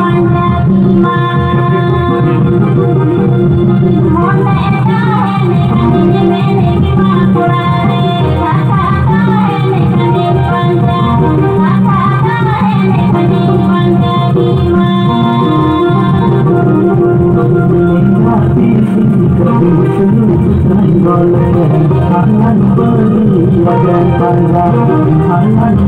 I'm not